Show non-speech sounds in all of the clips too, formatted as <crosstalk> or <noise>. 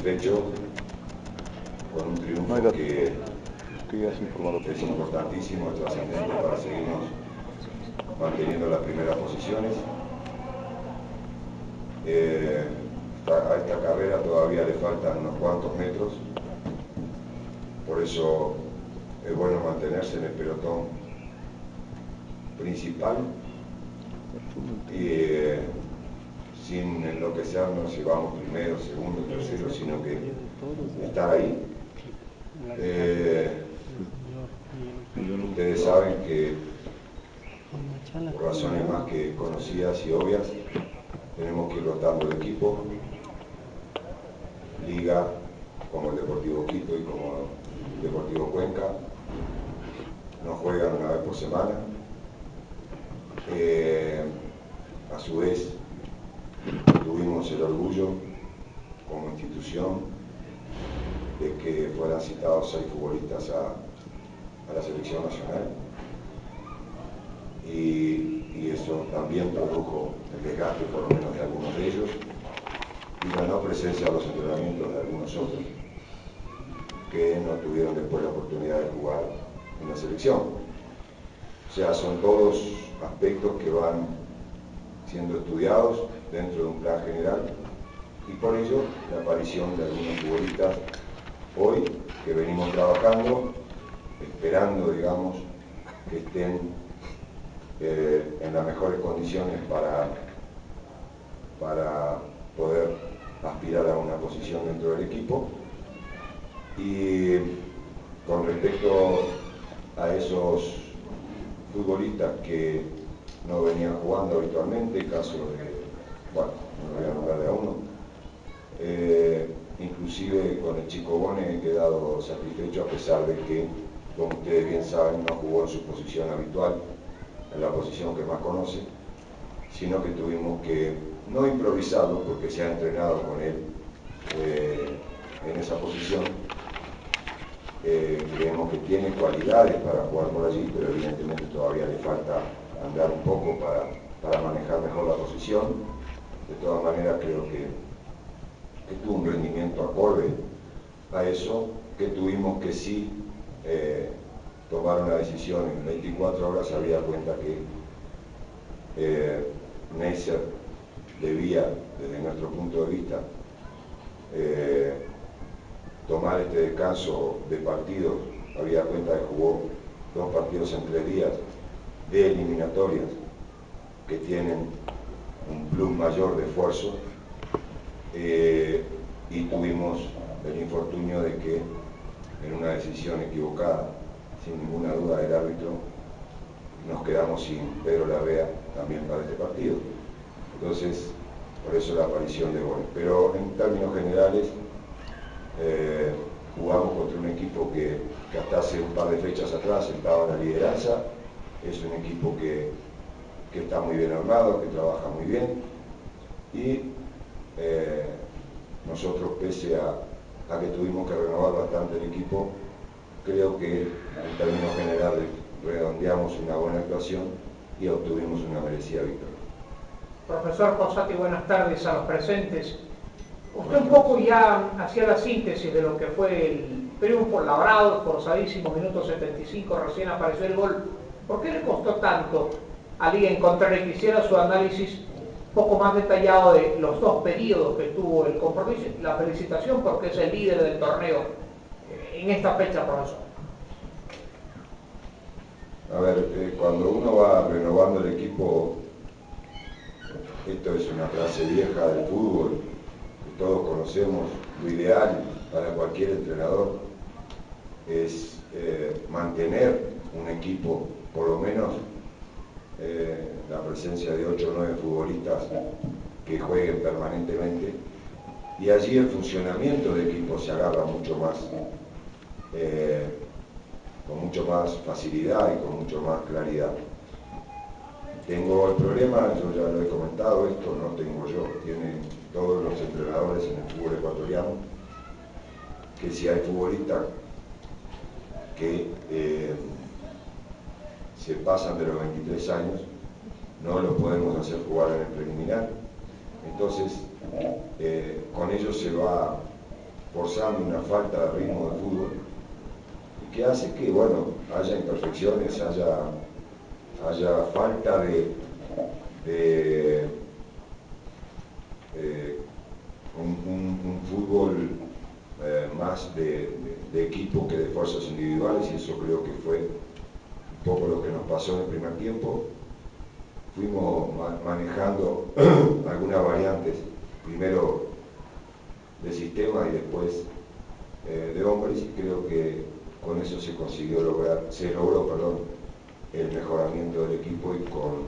satisfecho con un triunfo que es importantísimo, es trascendente para seguirnos manteniendo las primeras posiciones. Eh, a esta carrera todavía le faltan unos cuantos metros, por eso es bueno mantenerse en el pelotón principal. Y eh, sin enloquecernos si vamos primero, segundo, tercero, sino que estar ahí. Eh, ustedes saben que por razones más que conocidas y obvias, tenemos que ir rotando el equipo, liga como el Deportivo Quito y como el Deportivo Cuenca, nos juegan una vez por semana. Eh, a su vez, tuvimos el orgullo como institución de que fueran citados seis futbolistas a, a la selección nacional y, eso también produjo el desgaste por lo menos de algunos de ellos y la no presencia de los entrenamientos de algunos otros que no tuvieron después la oportunidad de jugar en la selección. O sea, son todos aspectos que van siendo estudiados dentro de un plan general y por ello la aparición de algunos futbolistas hoy que venimos trabajando, esperando, digamos, que estén eh, en las mejores condiciones para, para poder aspirar a una posición dentro del equipo. Y con respecto a esos futbolistas que no venían jugando habitualmente, caso de, bueno, no voy a nombrar de a uno, eh, inclusive con el chico Bone he quedado satisfecho a pesar de que, como ustedes bien saben, no jugó en su posición habitual en la posición que más conoce, sino que tuvimos que no improvisarlo porque se ha entrenado con él eh, en esa posición. Eh, creemos que tiene cualidades para jugar por allí, pero evidentemente todavía le falta andar un poco para, para manejar mejor la posición. De todas maneras creo que, que tuvo un rendimiento acorde a eso, que tuvimos que sí eh, tomar una decisión en 24 horas, había cuenta que eh, Neisser debía, desde nuestro punto de vista, eh, tomar este descanso de partidos, había cuenta que jugó dos partidos en tres días de eliminatorias que tienen un plus mayor de esfuerzo eh, y tuvimos el infortunio de que en una decisión equivocada sin ninguna duda del árbitro, nos quedamos sin Pedro Larrea también para este partido. Entonces, por eso la aparición de Bones. Pero en términos generales, eh, jugamos contra un equipo que, hasta hace un par de fechas atrás estaba en la lideranza, es un equipo que, está muy bien armado, que trabaja muy bien y eh, nosotros pese a, a que tuvimos que renovar bastante el equipo, creo que en términos generales redondeamos una buena actuación y obtuvimos una merecida victoria. Profesor Cosati, buenas tardes a los presentes. Usted un poco ya hacía la síntesis de lo que fue el triunfo labrado, forzadísimo, minuto 75, recién apareció el gol. ¿Por qué le costó tanto a Liga encontrar y quisiera su análisis poco más detallado de los dos periodos que tuvo el compromiso? La felicitación porque es el líder del torneo en esta fecha, profesor? A ver, eh, cuando uno va renovando el equipo, esto es una frase vieja del fútbol, que todos conocemos, lo ideal para cualquier entrenador es eh, mantener un equipo, por lo menos eh, la presencia de 8 o 9 futbolistas que jueguen permanentemente, y allí el funcionamiento del equipo se agarra mucho más eh, con mucho más facilidad y con mucho más claridad. Tengo el problema, yo ya lo he comentado, esto no tengo yo, tienen todos los entrenadores en el fútbol ecuatoriano, que si hay futbolistas que eh, se pasan de los 23 años, no los podemos hacer jugar en el preliminar. Entonces, eh, con ellos se va forzando una falta de ritmo de fútbol que hace que, bueno, haya imperfecciones, haya, haya falta de, de eh, un, fútbol eh, más de, equipo que de fuerzas individuales y eso creo que fue un poco lo que nos pasó en el primer tiempo. Fuimos manejando <clears throat> algunas variantes, primero de sistema y después eh, de hombres y creo que con eso se consiguió lograr, se logró, perdón, el mejoramiento del equipo y con,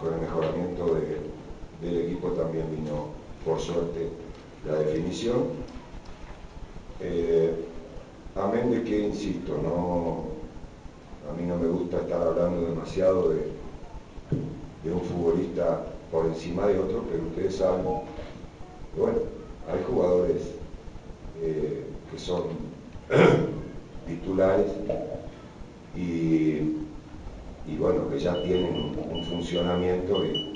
con el mejoramiento del equipo también vino, por suerte, la definición. Eh, amén de que, insisto, no, a mí no me gusta estar hablando demasiado de, de un futbolista por encima de otro, pero ustedes saben, bueno, hay jugadores eh, que son <clears throat> titulares y, bueno, que ya tienen un funcionamiento y,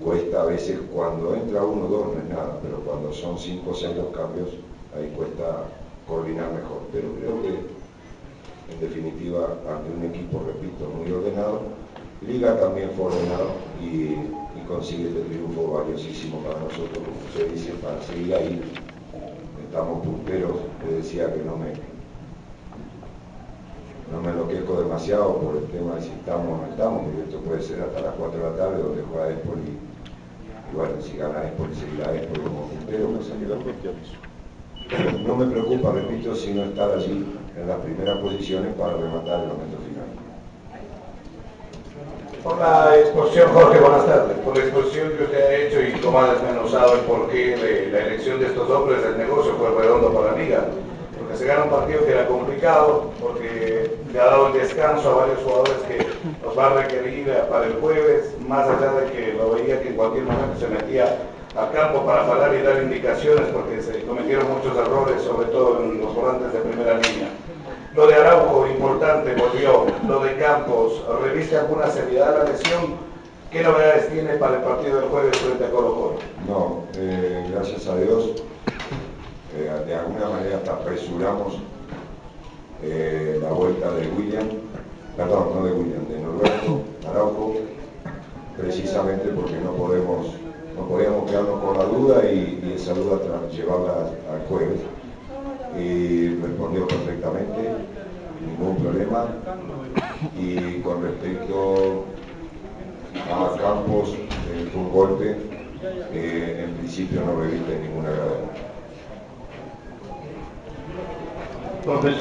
cuesta a veces cuando entra uno o dos no es nada, pero cuando son cinco o seis los cambios, ahí cuesta coordinar mejor. Pero creo que en definitiva ante un equipo, repito, muy ordenado, Liga también fue ordenado y consigue este triunfo valiosísimo para nosotros, como se dice, para seguir ahí. Estamos punteros, le decía que no me, no me enloquezco demasiado por el tema de si estamos o no estamos, porque esto puede ser hasta las 4 de la tarde donde juega Espoli. Y bueno, si gana Espoli, seguirá Espoli como puntero, pues No me preocupa, repito, sino estar allí en las primeras posiciones para rematar el momento final. Por la exposición, Jorge, buenas tardes. Por la exposición que usted ha hecho y cómo ha desmenuzado el porqué de la elección de estos hombres, el negocio fue redondo para la liga. Porque se gana un partido que era complicado, porque le ha dado el descanso a varios jugadores que los va a requerir para el jueves, más allá de que lo veía que en cualquier momento se metía al campo para parar y dar indicaciones, porque se cometieron muchos errores, sobre todo en los volantes de primera línea. Lo de Araujo, importante, volvió. Lo de Campos, ¿reviste alguna seriedad a la lesión? ¿Qué novedades tiene para el partido del jueves frente a Colo Colo? No, eh, gracias a Dios. Eh, de alguna manera hasta apresuramos eh, la vuelta de William, perdón, no de William, de Norberto Araujo, precisamente porque no podemos, no podíamos quedarnos con la duda y, y esa duda llevarla al jueves y respondió perfectamente, ningún problema. Y con respecto a Campos, eh, fue un golpe, eh, en principio no reviste ninguna gravedad.